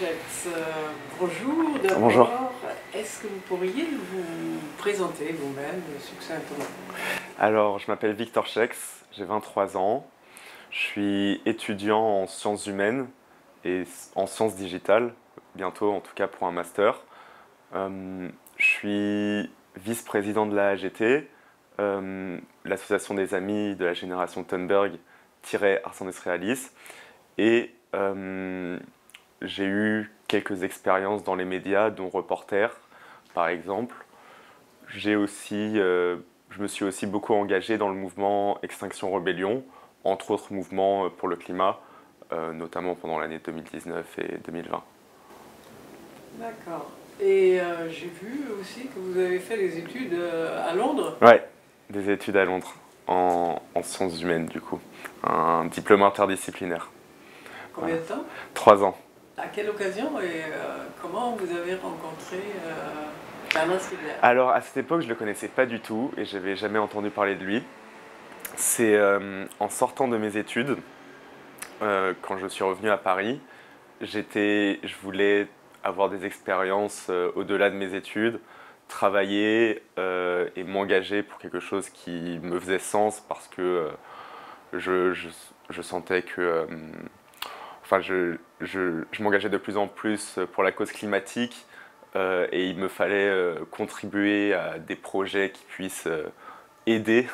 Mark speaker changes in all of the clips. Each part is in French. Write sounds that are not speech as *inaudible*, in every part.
Speaker 1: Euh, bonjour. D'abord,
Speaker 2: Bonjour.
Speaker 1: Est-ce que vous pourriez vous présenter vous-même succinctement
Speaker 2: Alors, je m'appelle Victor Schex, j'ai 23 ans. Je suis étudiant en sciences humaines et en sciences digitales, bientôt en tout cas pour un master. Euh, je suis vice-président de la AGT, euh, l'association des amis de la génération Thunberg-Ars Industrialis. Et euh, j'ai eu quelques expériences dans les médias, dont reporter, par exemple. J'ai aussi, euh, je me suis aussi beaucoup engagé dans le mouvement Extinction Rebellion, entre autres mouvements euh, pour le climat, euh, notamment pendant l'année 2019 et 2020.
Speaker 1: D'accord. Et euh, j'ai vu aussi que vous avez fait des études à Londres.
Speaker 2: Ouais, des études à Londres, en, en sciences humaines du coup, un diplôme interdisciplinaire.
Speaker 1: Combien de temps?
Speaker 2: Trois ans.
Speaker 1: À quelle occasion et euh, comment vous avez rencontré euh, Bernard
Speaker 2: Alors à cette époque, je le connaissais pas du tout et j'avais jamais entendu parler de lui. C'est euh, en sortant de mes études, euh, quand je suis revenu à Paris, j'étais, je voulais avoir des expériences au-delà de mes études, travailler et m'engager pour quelque chose qui me faisait sens parce que je, sentais que, enfin, je, m'engageais de plus en plus pour la cause climatique euh, et il me fallait euh, contribuer à des projets qui puissent euh, aider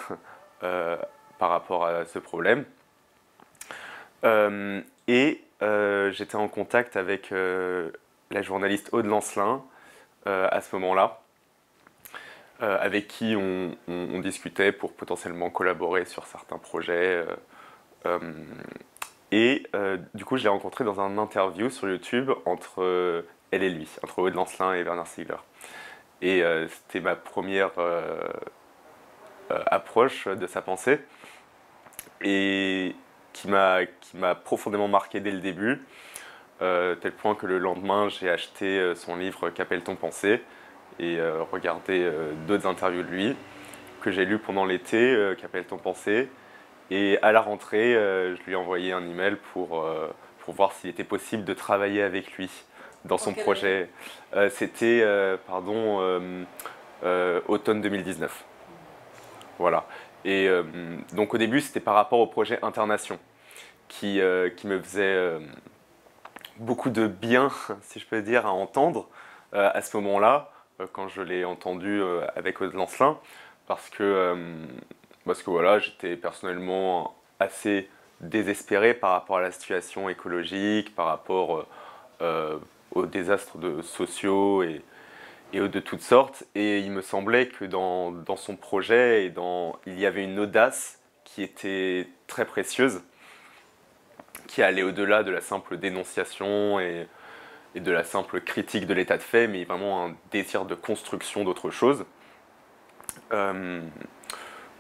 Speaker 2: *laughs* par rapport à ce problème. Et j'étais en contact avec la journaliste Aude Lancelin à ce moment-là, avec qui on discutait pour potentiellement collaborer sur certains projets. Et euh, du coup, je l'ai rencontré dans un interview sur YouTube entre euh, elle et lui, entre Aude Lancelin et Bernard Stiegler. Et euh, c'était ma première approche de sa pensée et qui m'a profondément marqué dès le début, tel point que le lendemain j'ai acheté son livre Qu'appelle-t-on penser? Et regardé d'autres interviews de lui que j'ai lu pendant l'été, Qu'appelle-t-on penser? Et à la rentrée, euh, je lui ai envoyé un email pour, euh, pour voir s'il était possible de travailler avec lui dans son projet. Euh, C'était, pardon, automne 2019. Voilà. Et donc au début, c'était par rapport au projet Internation, qui, qui me faisait beaucoup de bien, *laughs* si je peux dire, à entendre euh, à ce moment-là, euh, quand je l'ai entendu euh, avec Aude Lancelin, parce que, parce que voilà, j'étais personnellement assez désespéré par rapport à la situation écologique, par rapport euh, euh, aux désastres sociaux et, et de toutes sortes. Et il me semblait que dans, dans son projet, et dans, il y avait une audace qui était très précieuse, qui allait au-delà de la simple dénonciation et, et de la simple critique de l'état de fait, mais vraiment un désir de construction d'autre chose. Euh,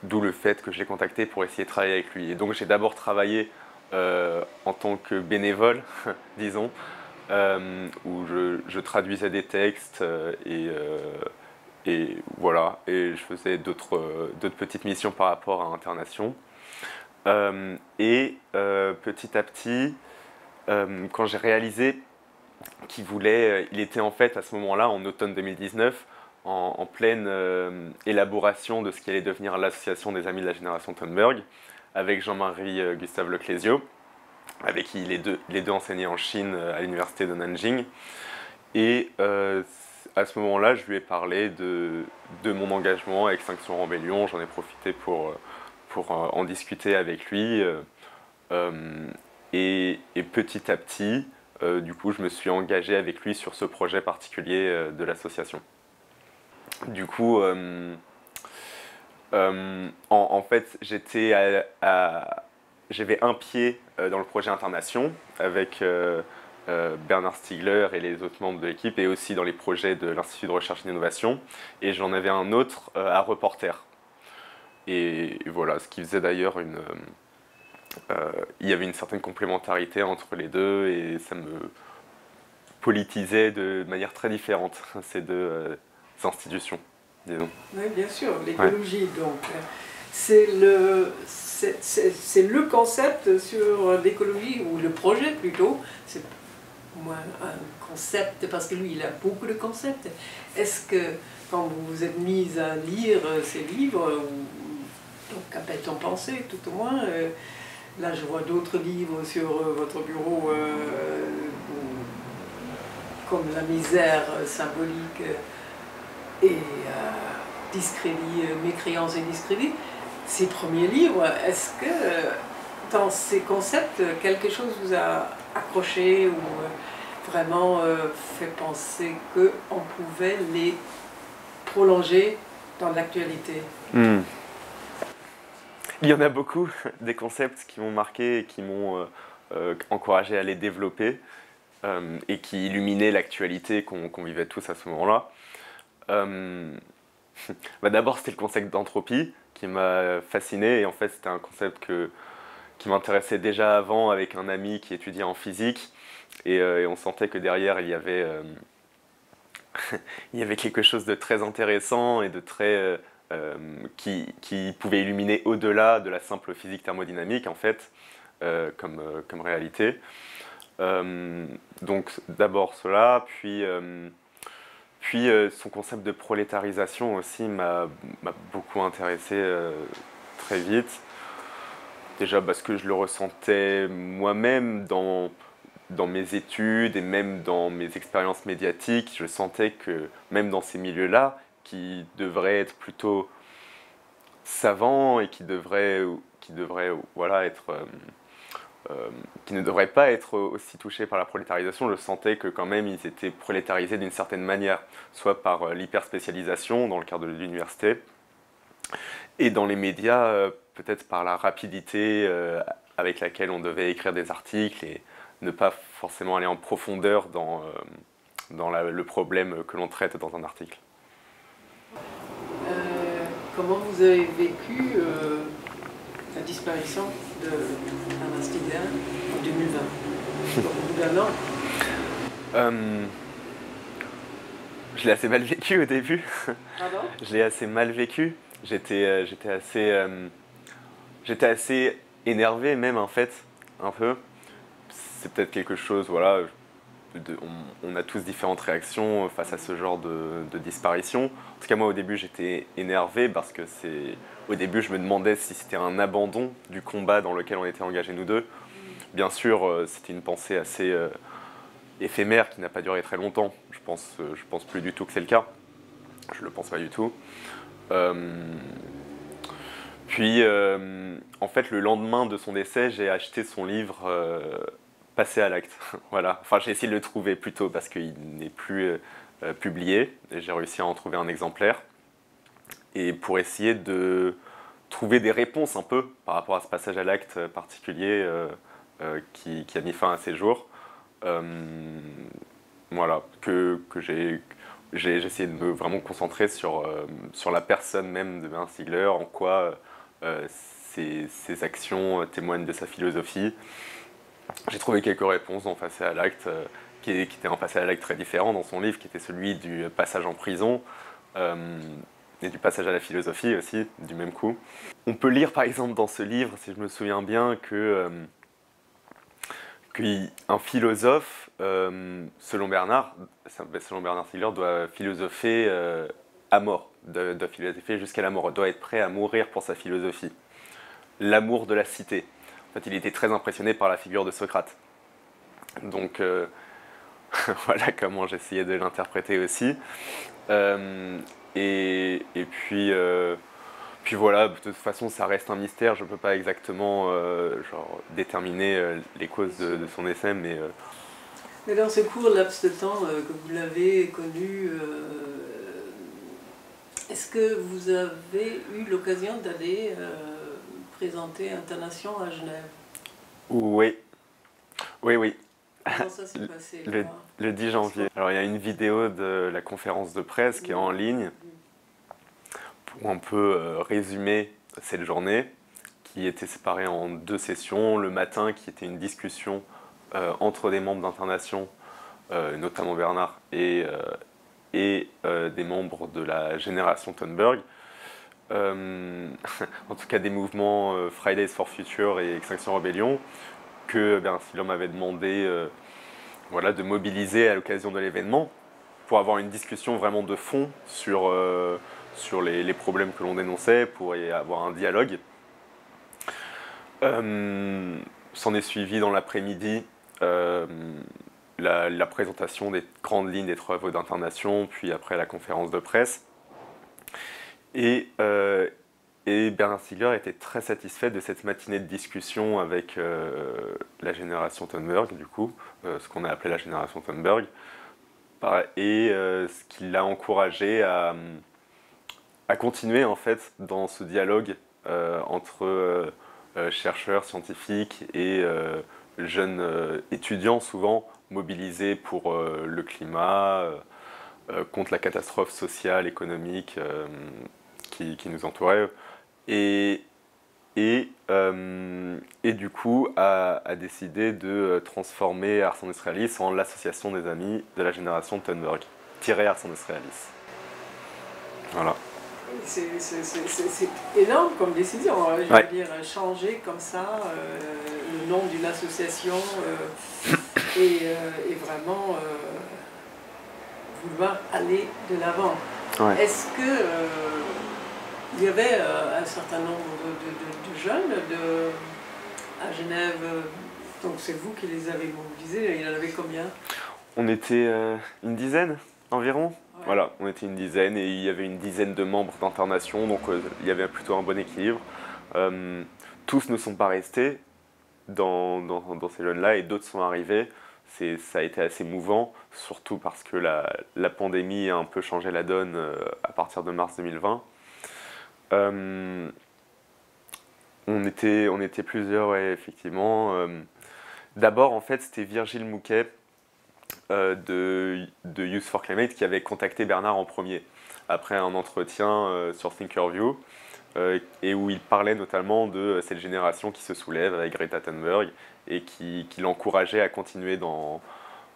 Speaker 2: D'où le fait que je l'ai contacté pour essayer de travailler avec lui. Et donc j'ai d'abord travaillé euh, en tant que bénévole, *laughs* disons, euh, où je, traduisais des textes euh, et, voilà, et je faisais d'autres petites missions par rapport à Internation. Et petit à petit, quand j'ai réalisé qu'il voulait, il était en fait à ce moment-là, en automne 2019, en, pleine euh, élaboration de ce qui allait devenir l'association des amis de la génération Thunberg, avec Jean-Marie euh, Gustave Leclésio, avec qui les deux, enseignaient en Chine euh, à l'université de Nanjing. Et à ce moment-là, je lui ai parlé de, mon engagement avec Extinction Rebellion. J'en ai profité pour, en discuter avec lui. et, et petit à petit, du coup, je me suis engagé avec lui sur ce projet particulier de l'association. Du coup, euh, euh, en, fait, j'étais à, j'avais un pied euh, dans le projet Internation avec Bernard Stiegler et les autres membres de l'équipe et aussi dans les projets de l'Institut de recherche et d'innovation. Et j'en avais un autre à Reporter. Et voilà, ce qui faisait d'ailleurs une. il y avait une certaine complémentarité entre les deux et ça me politisait de manière très différente *laughs* ces deux institutions, disons.
Speaker 1: Oui, bien sûr, l'écologie, donc. euh, C'est le, c'est- le concept sur l'écologie, ou le projet plutôt. C'est moins un concept, parce que lui, il a beaucoup de concepts. Est-ce que quand vous vous êtes mise à lire ces livres, donc qu'a-t-on pensé, tout au moins Là, je vois d'autres livres sur votre bureau, comme La misère symbolique et discrédit, mécréance et discrédit. Ces premiers livres, est-ce que dans ces concepts, quelque chose vous a accroché ou euh, vraiment euh, fait penser qu'on pouvait les prolonger dans l'actualité? Hmm.
Speaker 2: Il y en a beaucoup, *laughs* des concepts qui m'ont marqué et qui m'ont euh, encouragé à les développer et qui illuminaient l'actualité qu'on vivait tous à ce moment-là. *laughs* Bah, d'abord, c'était le concept d'entropie qui m'a fasciné et en fait, c'était un concept que qui m'intéressait déjà avant avec un ami qui étudiait en physique. Et, euh, on sentait que derrière, il y, avait, euh, *laughs* il y avait quelque chose de très intéressant et de très, euh, qui, qui, pouvait illuminer au-delà de la simple physique thermodynamique, en fait, comme, comme réalité. donc d'abord cela, puis, puis son concept de prolétarisation aussi m'a beaucoup intéressé très vite. Déjà parce que je le ressentais moi-même dans, mes études et même dans mes expériences médiatiques. Je sentais que même dans ces milieux-là, qui devraient être plutôt savants et qui devraient, qui devraient voilà, être... Euh, euh, qui ne devraient pas être aussi touchés par la prolétarisation, je sentais que quand même ils étaient prolétarisés d'une certaine manière, soit par euh, l'hyperspécialisation dans le cadre de l'université, et dans les médias, peut-être par la rapidité euh, avec laquelle on devait écrire des articles et ne pas forcément aller en profondeur dans, euh, dans le problème que l'on traite dans un article.
Speaker 1: Euh, comment vous avez vécu la disparition de Stigler en 2020 *laughs*
Speaker 2: Je l'ai assez mal vécu au début.
Speaker 1: Pardon?
Speaker 2: Je l'ai assez mal vécu. J'étais j'étais assez J'étais assez énervé même en fait, un peu. C'est peut-être quelque chose, voilà, on, a tous différentes réactions face à ce genre de, disparition. En tout cas moi au début j'étais énervé parce que c'est... Au début je me demandais si c'était un abandon du combat dans lequel on était engagés nous deux. Bien sûr euh, c'était une pensée assez euh, éphémère qui n'a pas duré très longtemps. Je pense, euh, pense plus du tout que c'est le cas. Je le pense pas du tout. Puis, euh, en fait, le lendemain de son décès, j'ai acheté son livre euh, Passé à l'acte. *laughs* voilà. Enfin, j'ai essayé de le trouver plutôt parce qu'il n'est plus euh, publié. Et j'ai réussi à en trouver un exemplaire. Et pour essayer de trouver des réponses un peu par rapport à ce passage à l'acte particulier qui, a mis fin à ses jours. voilà, que, que j'ai essayé de me vraiment concentrer sur, sur la personne même de Bernard Stiegler, en quoi euh, ses, actions témoignent de sa philosophie. J'ai trouvé quelques réponses dans Passé à l'acte, euh, qui, était un passé à l'acte très différent dans son livre, qui était celui du passage en prison euh, et du passage à la philosophie aussi, du même coup. On peut lire par exemple dans ce livre, si je me souviens bien, que qu'un philosophe, selon Bernard, selon Bernard doit philosopher à mort de philosopher jusqu'à la mort, doit être prêt à mourir pour sa philosophie. L'amour de la cité. En fait, il était très impressionné par la figure de Socrate. Donc, euh, *laughs* voilà comment j'essayais de l'interpréter aussi. Euh, et, puis, euh, puis voilà, de toute façon, ça reste un mystère. Je ne peux pas exactement genre, déterminer les causes de, de son essai, mais...
Speaker 1: Mais dans ce court laps de temps que vous l'avez connu, est-ce que vous avez eu l'occasion d'aller présenter Internation à Genève
Speaker 2: Oui. Oui, oui.
Speaker 1: Comment ça s'est passé
Speaker 2: le, 10 janvier. Alors il y a une vidéo de la conférence de presse qui est en ligne pour un peu euh, résumer cette journée qui était séparée en deux sessions. Le matin qui était une discussion euh, entre des membres d'Internation, notamment Bernard et, et euh, des membres de la génération Thunberg, euh, *laughs* en tout cas des mouvements euh, Fridays for Future et Extinction Rebellion, que Bernard Stiegler m'avait demandé voilà, de mobiliser à l'occasion de l'événement pour avoir une discussion vraiment de fond sur, sur les, problèmes que l'on dénonçait, pour y avoir un dialogue. S'en est suivi dans l'après-midi la, présentation des grandes lignes des travaux d'incarnation, puis après la conférence de presse. Et, euh, et, Bernard Stiegler était très satisfait de cette matinée de discussion avec euh, la génération Thunberg, du coup, euh, ce qu'on a appelé la génération Thunberg, et ce qui l'a encouragé à, à, continuer en fait dans ce dialogue entre chercheurs, scientifiques et jeunes étudiants souvent mobilisés pour le climat, contre la catastrophe sociale, économique qui, qui, nous entourait. Et, et, et, du coup a, décidé de transformer Ars Industrialis en l'association des amis de la génération Thunberg, tiré Ars Industrialis. Voilà.
Speaker 1: C'est énorme comme décision, hein. je veux dire, changer comme ça le nom d'une association et, euh, vraiment euh, vouloir aller de l'avant. Est-ce que euh, il y avait un certain nombre de, jeunes de, à Genève donc c'est vous qui les avez mobilisés, il y en avait combien?
Speaker 2: On était une dizaine environ. Voilà, on était une dizaine et il y avait une dizaine de membres d'internation, donc il y avait plutôt un bon équilibre. tous ne sont pas restés dans, dans, dans ces jeunes-là et d'autres sont arrivés ça a été assez mouvant, surtout parce que la, la, pandémie a un peu changé la donne euh, à partir de mars 2020. Euh, on, était, on était plusieurs, effectivement. Euh, d'abord, en fait, c'était Virgile Mouquet de, de Youth for Climate qui avait contacté Bernard en premier, après un entretien sur Thinkerview. et où il parlait notamment de cette génération qui se soulève avec Greta Thunberg et qui, l'encourageait à continuer dans,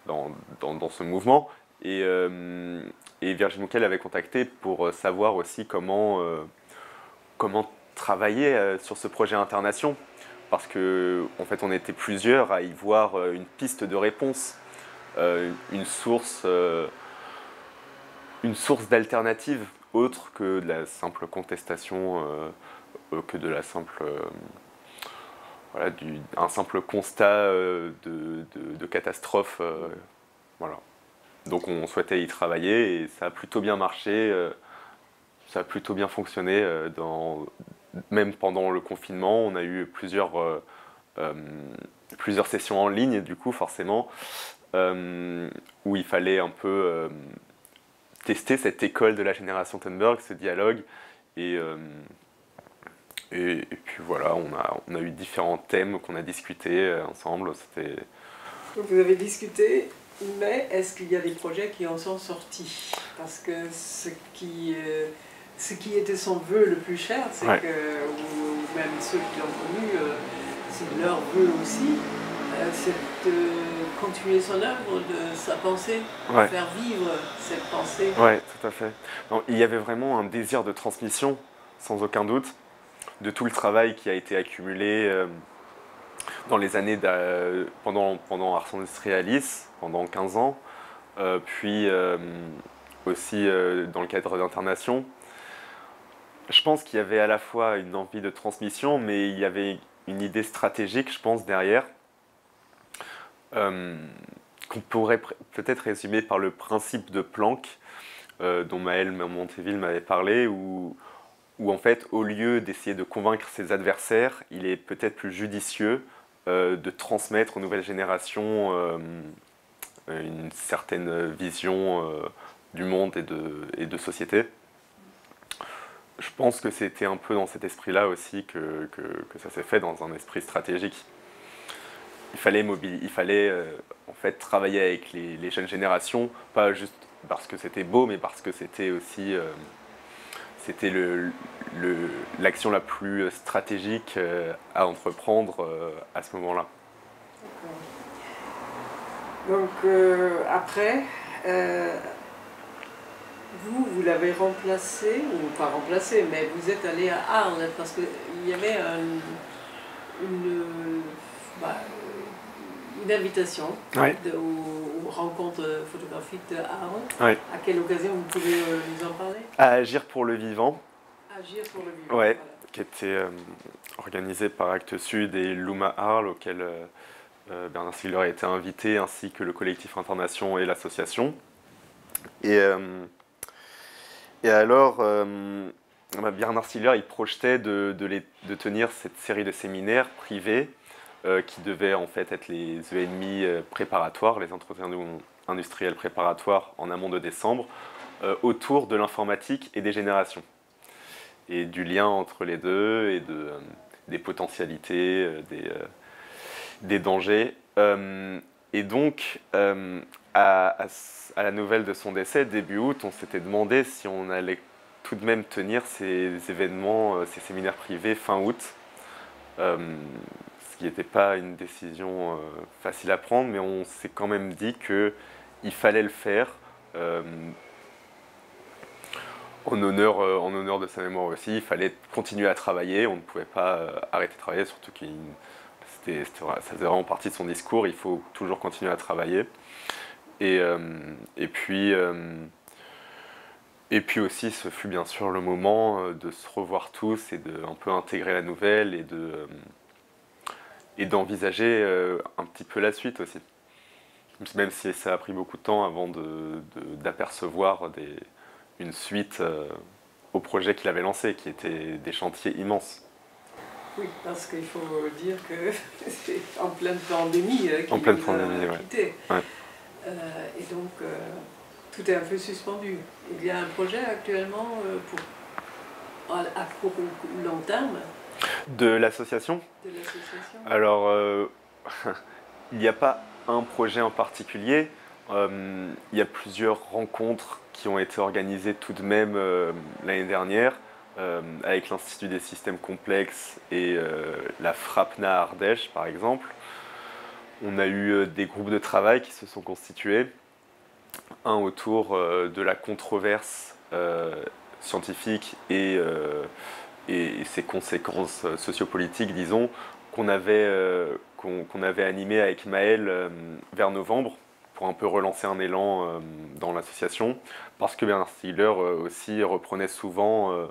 Speaker 2: ce mouvement. Et, euh, et Virginie Mouquet l'avait contacté pour savoir aussi comment, euh, comment travailler euh, sur ce projet Internation. Parce qu'en en fait, on était plusieurs à y voir une piste de réponse, une source, une source d'alternative autre que de la simple contestation, que de la simple voilà, un simple constat euh, de, de, catastrophe. Euh, voilà. Donc on souhaitait y travailler et ça a plutôt bien marché, euh, ça a plutôt bien fonctionné. dans, même pendant le confinement, on a eu plusieurs, plusieurs sessions en ligne, du coup forcément, où il fallait un peu tester cette école de la génération Thunberg, ce dialogue. Et, et, puis voilà, on a, on a eu différents thèmes qu'on a discutés euh, ensemble. C'était...
Speaker 1: vous avez discuté, mais est-ce qu'il y a des projets qui en sont sortis? Parce que ce qui, euh, ce qui était son vœu le plus cher, c'est que, ou, même ceux qui l'ont connu, euh, c'est leur vœu aussi, c'est de continuer son œuvre, de sa pensée, de faire vivre cette pensée.
Speaker 2: Oui, tout à fait. il y avait vraiment un désir de transmission, sans aucun doute de tout le travail qui a été accumulé euh, dans les années pendant, pendant Ars Industrialis, pendant 15 ans, euh, puis euh, aussi dans le cadre d'Internation. Je pense qu'il y avait à la fois une envie de transmission, mais il y avait une idée stratégique, je pense, derrière, qu'on pourrait peut-être résumer par le principe de Planck, dont Maël Montéville m'avait parlé, où où en fait, au lieu d'essayer de convaincre ses adversaires, il est peut-être plus judicieux euh, de transmettre aux nouvelles générations euh, une certaine vision euh, du monde et de, et de, société. Je pense que c'était un peu dans cet esprit-là aussi que, que, ça s'est fait dans un esprit stratégique. Il fallait, il fallait en fait travailler avec les, jeunes générations, pas juste parce que c'était beau, mais parce que c'était aussi l'action la plus stratégique euh, à entreprendre euh, à ce moment-là.
Speaker 1: Donc euh, après, vous, vous l'avez remplacé, ou pas remplacé, mais vous êtes allé à Arles parce qu'il y avait une, bah, une invitation
Speaker 2: Ouais.
Speaker 1: de- aux, aux rencontres photographiques de Arles.
Speaker 2: Ouais.
Speaker 1: À quelle occasion vous pouvez euh, nous en parler?
Speaker 2: À Agir pour le vivant,
Speaker 1: Agir pour le vivant.
Speaker 2: Ouais.
Speaker 1: voilà.
Speaker 2: qui était euh, organisé par Actes Sud et Luma Arles, auquel euh, euh, Bernard Stiegler a été invité, ainsi que le collectif Internation et l'association. Et, euh, et alors, euh, bah, Bernard Stiegler, il projetait de, tenir cette série de séminaires privés euh, qui devaient en fait être les ENMI euh, préparatoires, les entretiens industriels préparatoires en amont de décembre, autour de l'informatique et des générations et du lien entre les deux et de, des potentialités, des dangers. Et donc, euh, à, la nouvelle de son décès, début août, on s'était demandé si on allait tout de même tenir ces événements, euh, ces séminaires privés fin août. Euh, ce qui n'était pas une décision facile à prendre, mais on s'est quand même dit qu'il fallait le faire. en honneur, en honneur de sa mémoire aussi, il fallait continuer à travailler, on ne pouvait pas arrêter de travailler, surtout qu'il ça faisait vraiment partie de son discours, il faut toujours continuer à travailler. Et, euh, puis, euh, et puis aussi, ce fut bien sûr le moment euh, de se revoir tous et de un peu intégrer la nouvelle et, de, et d'envisager un petit peu la suite aussi. Même si ça a pris beaucoup de temps avant d'apercevoir une suite au projet qu'il avait lancé, qui était des chantiers immenses.
Speaker 1: Oui, parce qu'il faut dire que *laughs* c'est en pleine pandémie euh, qu'il
Speaker 2: En pleine
Speaker 1: a
Speaker 2: pandémie, ouais.
Speaker 1: quittés.
Speaker 2: Ouais.
Speaker 1: Euh, et donc, euh, tout est un peu suspendu. Il y a un projet actuellement pour, à, court ou long terme
Speaker 2: De l'association?
Speaker 1: De l'association.
Speaker 2: Alors, *laughs* il n'y a pas un projet en particulier. Il y a plusieurs rencontres qui ont été organisées tout de même l'année dernière euh, avec l'Institut des systèmes complexes et euh, la FRAPNA Ardèche, par exemple. On a eu euh, des groupes de travail qui se sont constitués. Un autour de la controverse scientifique et, ses conséquences sociopolitiques, disons, qu'on avait, qu'on avait animé avec Maël vers novembre pour un peu relancer un élan dans l'association, parce que Bernard Stiegler aussi reprenait souvent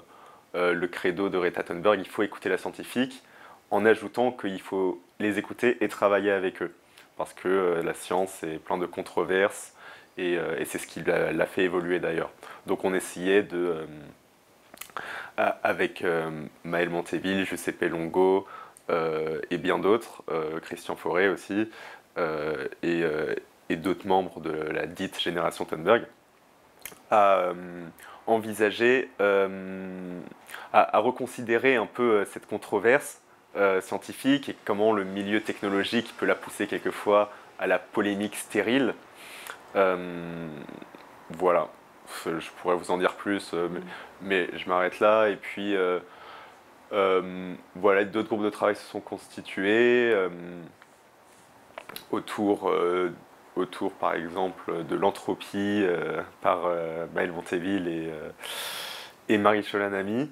Speaker 2: euh, le credo de Greta Thunberg, il faut écouter la scientifique, en ajoutant qu'il faut les écouter et travailler avec eux, parce que euh, la science est plein de controverses, et, euh, c'est ce qui l'a fait évoluer d'ailleurs. Donc on essayait de, avec Maël Monteville, Giuseppe Longo, et bien d'autres, Christian Forêt aussi, et, et d'autres membres de la dite génération Thunberg, à euh, envisager, euh, à, à reconsidérer un peu euh, cette controverse scientifique et comment le milieu technologique peut la pousser quelquefois à la polémique stérile. Voilà, je pourrais vous en dire plus, euh, mais, mais je m'arrête là. Et puis, euh, euh, voilà, d'autres groupes de travail se sont constitués euh, autour, autour, par exemple, de l'entropie euh, par euh, Maël Monteville et, euh, et Marie Cholanami.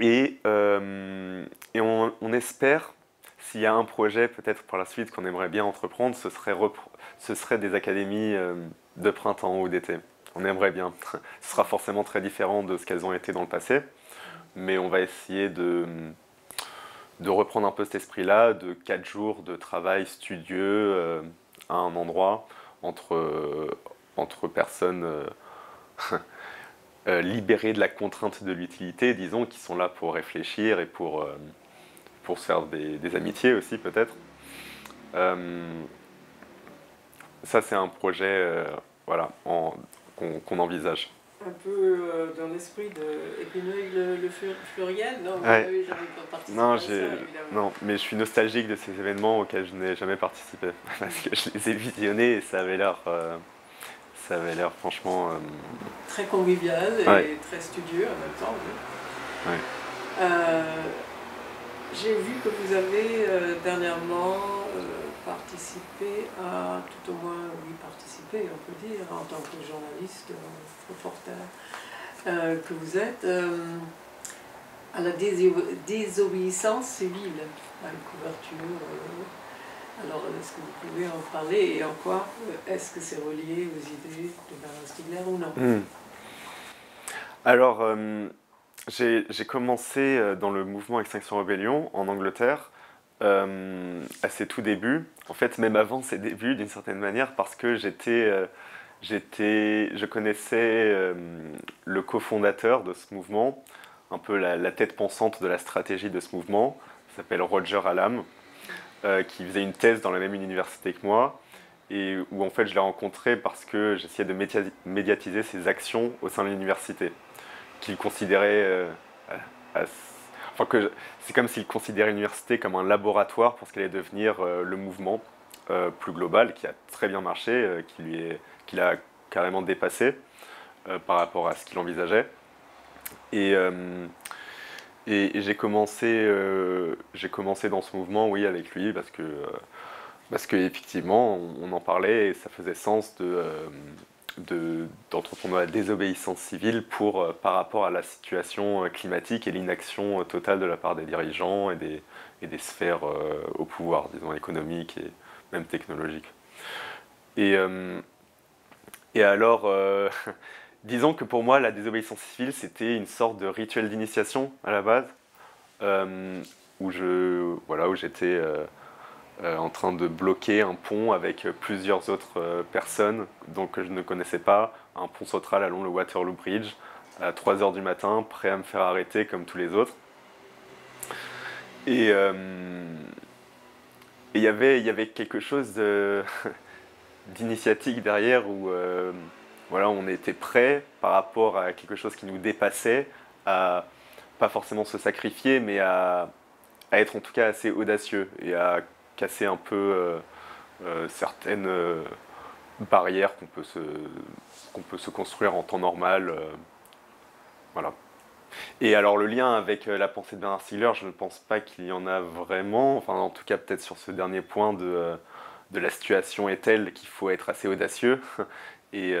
Speaker 2: Et, et on, espère, s'il y a un projet peut-être par la suite qu'on aimerait bien entreprendre, ce serait, ce serait des académies de printemps ou d'été. On aimerait bien. *laughs* Ce sera forcément très différent de ce qu'elles ont été dans le passé mais on va essayer de, de reprendre un peu cet esprit-là, de quatre jours de travail studieux à un endroit entre, euh, personnes euh, *laughs* euh, libérées de la contrainte de l'utilité, disons, qui sont là pour réfléchir et pour, pour faire des, amitiés aussi peut-être. Ça c'est un projet voilà, qu'on envisage.
Speaker 1: Un peu euh, dans l'esprit de Épineuil le, le Fleur- Fleuriel, non
Speaker 2: Ouais. Non,
Speaker 1: ça,
Speaker 2: non, mais je suis nostalgique de ces événements auxquels je n'ai jamais participé *laughs* parce que je les ai visionnés et ça avait l'air, euh, ça avait l'air franchement. euh,
Speaker 1: Très convivial et
Speaker 2: Ouais.
Speaker 1: très studieux en même temps. oui.
Speaker 2: Ouais.
Speaker 1: J'ai vu que vous avez dernièrement participé à, tout au moins, oui, participé, on peut dire, en tant que journaliste, euh, reporter euh, que vous êtes, euh, à la déso- désobéissance civile, à une couverture Alors, est-ce que vous pouvez en parler et en quoi est-ce que c'est relié aux idées de Bernard Stiegler ou non?
Speaker 2: Hmm. Alors, j'ai commencé dans le mouvement Extinction Rebellion en Angleterre euh, à ses tout débuts. En fait, même avant ses débuts, d'une certaine manière, parce que j'étais, euh, je connaissais euh, le cofondateur de ce mouvement, un peu la, tête pensante de la stratégie de ce mouvement, il s'appelle Roger Allam, euh, qui faisait une thèse dans la même université que moi, et où en fait je l'ai rencontré parce que j'essayais de média- médiatiser ses actions au sein de l'université, qu'il considérait, à- à- enfin c'est comme s'il considérait l'université comme un laboratoire pour ce qu'allait devenir euh, le mouvement euh, plus global, qui a très bien marché, euh, qui lui est, qu'il a carrément dépassé par rapport à ce qu'il envisageait. Et, j'ai commencé, j'ai commencé dans ce mouvement, oui, avec lui, parce que, parce que effectivement, on, en parlait et ça faisait sens de, de- d'entreprendre la désobéissance civile pour, euh, par rapport à la situation euh, climatique et l'inaction euh, totale de la part des dirigeants et des, et des sphères au pouvoir, disons économiques et même technologiques. Et, et alors, *laughs* disons que pour moi, la désobéissance civile, c'était une sorte de rituel d'initiation à la base, où je, voilà, où j'étais en train de bloquer un pont avec plusieurs autres euh, personnes que je ne connaissais pas, un pont sautral along le Waterloo Bridge à 3h du matin, prêt à me faire arrêter comme tous les autres. Et euh, il y avait- y avait quelque chose de- *laughs* d'initiatique derrière où euh, voilà, on était prêt par rapport à quelque chose qui nous dépassait à pas forcément se sacrifier, mais à, à être en tout cas assez audacieux et à casser un peu euh, euh, certaines euh, barrières qu'on peut, se, construire en temps normal. voilà. Et alors le lien avec la pensée de Bernard Stiegler, je ne pense pas qu'il y en a vraiment, enfin en tout cas peut-être sur ce dernier point de, la situation est telle qu'il faut être assez audacieux *laughs* et,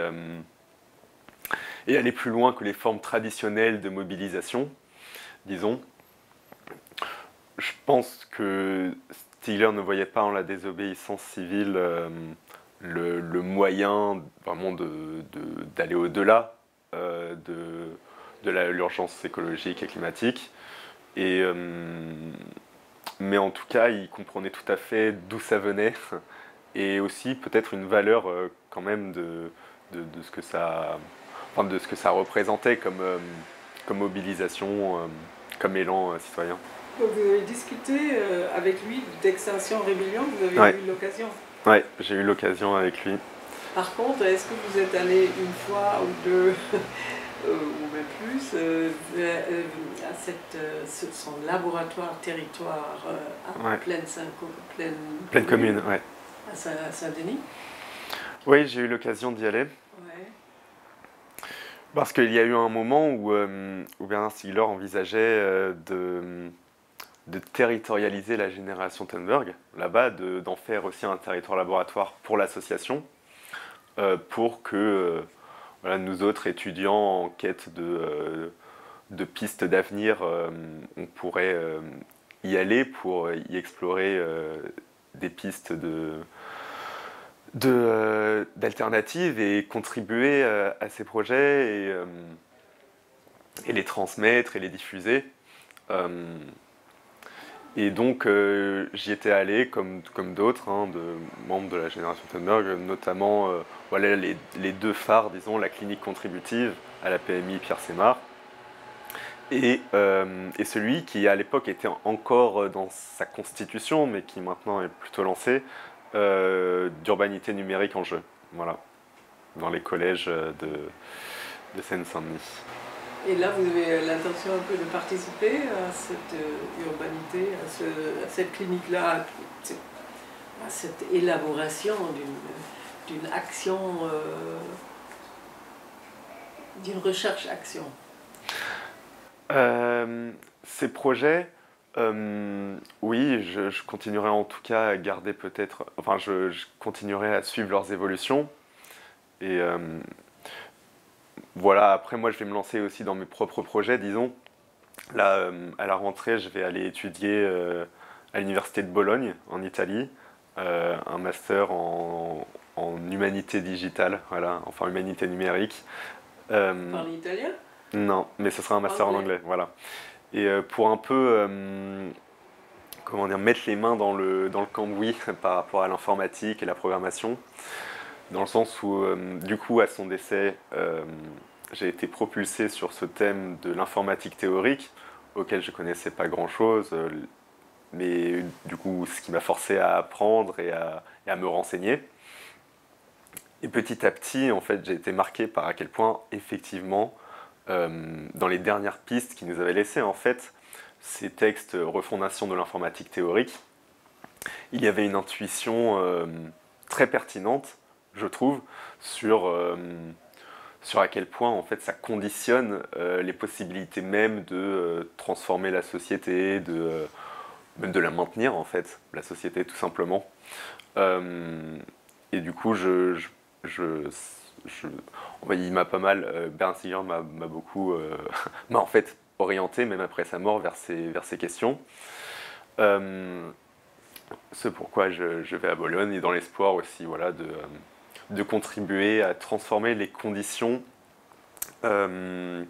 Speaker 2: et aller plus loin que les formes traditionnelles de mobilisation, disons. Je pense que Stiegler ne voyait pas en la désobéissance civile euh, le, moyen vraiment d'aller au-delà euh, de, l'urgence écologique et climatique. Euh, mais en tout cas, il comprenait tout à fait d'où ça venait *laughs* et aussi peut-être une valeur quand même de, ce que ça, représentait comme, mobilisation, comme élan citoyen.
Speaker 1: Donc vous avez discuté euh, avec lui d'Extinction Rébellion, vous avez
Speaker 2: Ouais.
Speaker 1: eu l'occasion.
Speaker 2: Ouais, j'ai eu l'occasion avec lui.
Speaker 1: Par contre, est-ce que vous êtes allé une fois ou deux, *laughs* euh, ou même plus, euh, à cette, son laboratoire territoire à
Speaker 2: Ouais.
Speaker 1: pleine, pleine,
Speaker 2: Pleine commune, ouais.
Speaker 1: à Saint- à Saint-Denis?
Speaker 2: Oui, j'ai eu l'occasion d'y aller. Parce qu'il y a eu un moment où, euh, où Bernard Stiegler envisageait euh, de, de territorialiser la génération Thunberg, là-bas, de- d'en faire aussi un territoire laboratoire pour l'association, euh, pour que euh, nous autres étudiants en quête de, euh, de pistes d'avenir, on pourrait y aller pour y explorer des pistes de d'alternatives et contribuer à ces projets et, et les transmettre et les diffuser. Et donc euh, j'y étais allé comme, comme d'autres, hein, de membres de la génération Thunberg, notamment euh, voilà, les, les deux phares, disons, la clinique contributive à la PMI Pierre Sémar et, euh, et celui qui à l'époque était encore dans sa constitution mais qui maintenant est plutôt lancé, d'urbanité numérique en jeu, voilà, dans les collèges de, de Seine-Saint-Denis.
Speaker 1: Et là, vous avez l'intention un peu de participer à cette euh, urbanité, à, ce- à cette clinique-là, à cette- élaboration d'une- action, euh, d'une recherche-action.
Speaker 2: Euh, ces projets, oui, je, continuerai en tout cas à garder peut-être, enfin, je, je continuerai à suivre leurs évolutions. Et voilà, après, moi, je vais me lancer aussi dans mes propres projets, disons. Là, euh, à la rentrée, je vais aller étudier euh, à l'université de Bologne, en Italie, un master en, humanité digitale, voilà, enfin humanité numérique.
Speaker 1: Parle italien?
Speaker 2: Non, mais ce sera un master en anglais, voilà. Et pour un peu comment dire, mettre les mains dans le, dans le cambouis *laughs* par rapport à l'informatique et la programmation, dans le sens où, euh, du coup, à son décès, euh, j'ai été propulsé sur ce thème de l'informatique théorique, auquel je connaissais pas grand-chose, euh, mais du coup, ce qui m'a forcé à apprendre et à, me renseigner. Et petit à petit, en fait, j'ai été marqué par à quel point, effectivement, dans les dernières pistes qui nous avaient laissées, en fait, ces textes refondation de l'informatique théorique, il y avait une intuition très pertinente, je trouve, sur, euh, sur à quel point en fait ça conditionne euh, les possibilités même de transformer la société, de, même de la maintenir en fait, la société tout simplement. et du coup, je, je, je, il m'a pas mal, Bernard m'a beaucoup, *laughs* m'a en fait orienté, même après sa mort, vers ces, vers ces questions. Euh, c'est pourquoi je, je, vais à Bologne et dans l'espoir aussi voilà, de, de, contribuer à transformer les conditions, euh,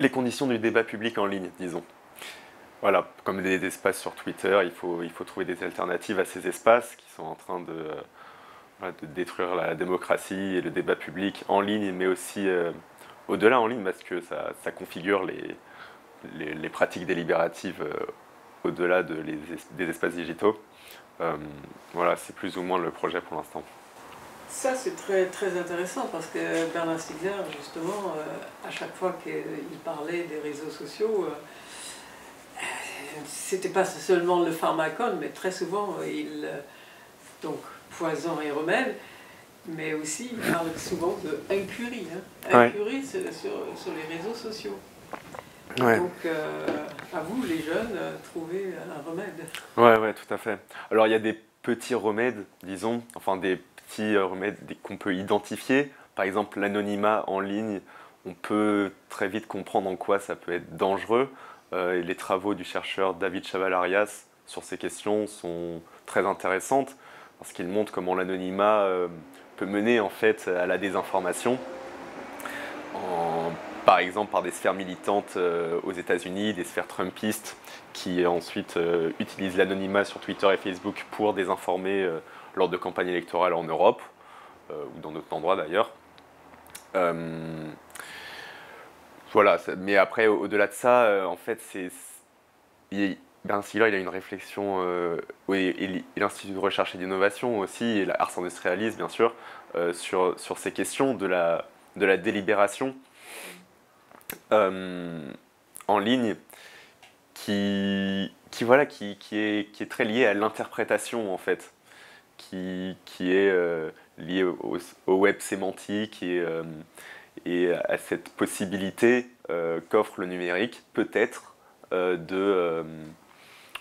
Speaker 2: les conditions du débat public en ligne, disons. Voilà, comme des, espaces sur Twitter, il faut, il faut trouver des alternatives à ces espaces qui sont en train de, de détruire la démocratie et le débat public en ligne, mais aussi euh, au-delà en ligne, parce que ça, ça configure les, les, pratiques délibératives euh, au-delà de des espaces digitaux. Euh, voilà, c'est plus ou moins le projet pour l'instant.
Speaker 1: Ça, c'est très, très intéressant parce que Bernard Stiegler, justement, euh, à chaque fois qu'il parlait des réseaux sociaux, c'était pas seulement le pharmacone, mais très souvent, il, donc poison et remède, mais aussi il parle souvent de incurie, hein. incurie sur, sur les réseaux sociaux. Donc, euh, à vous, les jeunes, trouvez un remède.
Speaker 2: Ouais, ouais, tout à fait. Alors, il y a des petits remèdes, disons, enfin des remèdes qu'on peut identifier. Par exemple, l'anonymat en ligne, on peut très vite comprendre en quoi ça peut être dangereux. Euh, les travaux du chercheur David Chaval-Arias sur ces questions sont très intéressantes parce qu'ils montrent comment l'anonymat euh, peut mener en fait à la désinformation par exemple par des sphères militantes euh, aux États-Unis, des sphères trumpistes, qui ensuite euh, utilisent l'anonymat sur Twitter et Facebook pour désinformer euh, lors de campagnes électorales en Europe, ou dans d'autres endroits d'ailleurs. voilà, mais après, au-delà de ça, en fait, c'est. Ben Stiller, il a une réflexion, et, l'Institut de recherche et d'innovation aussi, et la Ars Industrialis, bien sûr, sur, ces questions de la, délibération euh, en ligne qui, voilà, qui, est, qui est très lié à l'interprétation en fait, qui, qui est euh, lié au, web sémantique et, euh, à cette possibilité qu'offre le numérique peut-être de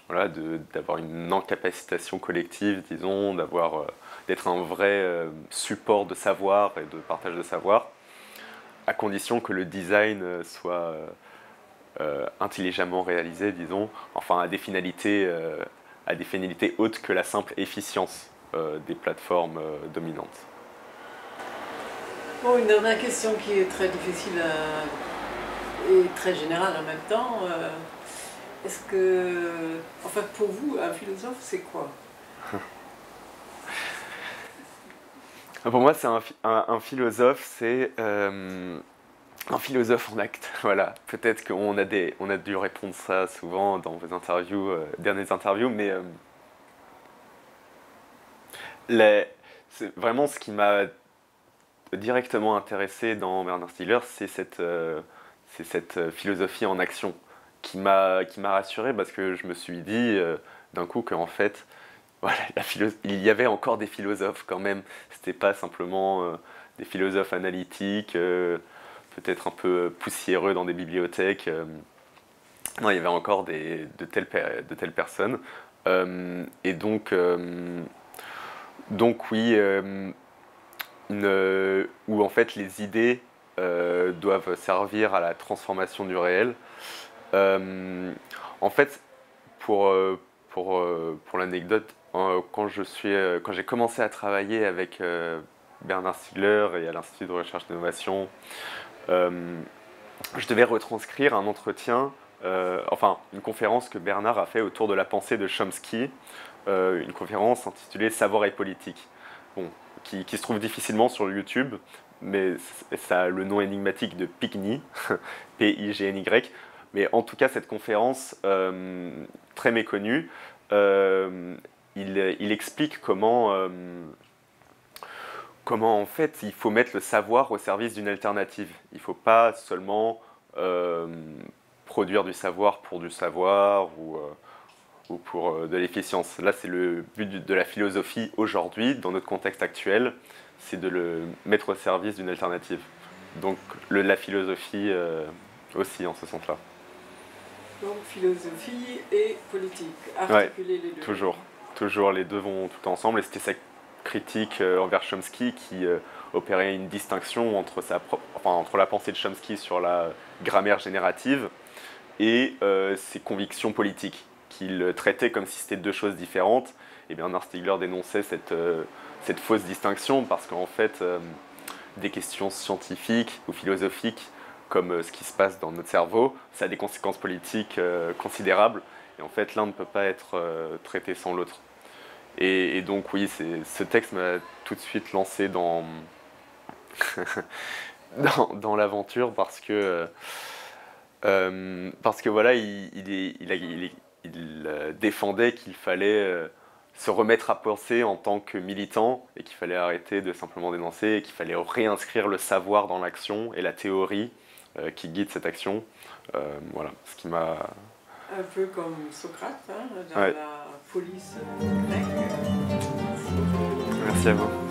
Speaker 2: voilà, d'avoir une incapacitation collective, disons, d'avoir d'être un vrai support de savoir et de partage de savoir à condition que le design euh, soit euh, euh, intelligemment réalisé, disons, enfin à des finalités, à des finalités autres que la simple efficience des plateformes dominantes.
Speaker 1: Bon, une dernière question qui est très difficile et très générale en même temps. Est-ce que, en fait, pour vous, un philosophe, c'est quoi?
Speaker 2: Pour moi, c'est un, philosophe, c'est euh, un philosophe en acte. *laughs* Voilà. Peut-être qu'on a, des, on a dû répondre ça souvent dans vos interviews, euh, dernières interviews, mais euh, vraiment ce qui m'a directement intéressé dans Bernard Stiegler, c'est cette, c'est cette philosophie en action qui m'a rassuré parce que je me suis dit d'un coup qu'en fait, *laughs* il y avait encore des philosophes quand même. C'était pas simplement euh, des philosophes analytiques, euh, peut-être un peu poussiéreux dans des bibliothèques. Euh. non, il y avait encore des, de, telles, de telles personnes. et donc, donc oui, une, où en fait les idées doivent servir à la transformation du réel. en fait, pour, l'anecdote, quand j'ai commencé à travailler avec Bernard Stiegler et à l'Institut de recherche d'innovation, je devais retranscrire un entretien, enfin une conférence que Bernard a fait autour de la pensée de Chomsky, une conférence intitulée Savoir et politique, bon, qui, se trouve difficilement sur YouTube, mais ça a le nom énigmatique de PIGNY, *laughs* P-I-G-N-Y. Mais en tout cas, cette conférence, euh, très méconnue, euh, il, explique comment, euh, comment, en fait, il faut mettre le savoir au service d'une alternative. Il ne faut pas seulement produire du savoir pour du savoir ou, ou pour de l'efficience. Là, c'est le but de la philosophie aujourd'hui, dans notre contexte actuel c'est de le mettre au service d'une alternative. Donc le, la philosophie euh, aussi en ce sens-là.
Speaker 1: Donc philosophie et politique, articuler les deux.
Speaker 2: Toujours, toujours les deux vont tout ensemble et c'était sa critique euh, envers Chomsky qui euh, opérait une distinction entre, sa enfin, entre la pensée de Chomsky sur la grammaire générative et ses convictions politiques qu'il traitait comme si c'était deux choses différentes. Et Bernard Stiegler dénonçait cette cette fausse distinction parce qu'en fait, euh, des questions scientifiques ou philosophiques, comme euh, ce qui se passe dans notre cerveau, ça a des conséquences politiques euh, considérables. Et en fait, l'un ne peut pas être traité sans l'autre. Et, donc, oui, ce texte m'a tout de suite lancé dans, *laughs* l'aventure parce que, parce que voilà, il, il, il défendait qu'il fallait se remettre à penser en tant que militant et qu'il fallait arrêter de simplement dénoncer et qu'il fallait réinscrire le savoir dans l'action et la théorie euh, qui guide cette action. Euh, voilà, ce qui m'a...
Speaker 1: Un peu comme Socrate, hein, dans la police grecque.
Speaker 2: Merci à vous.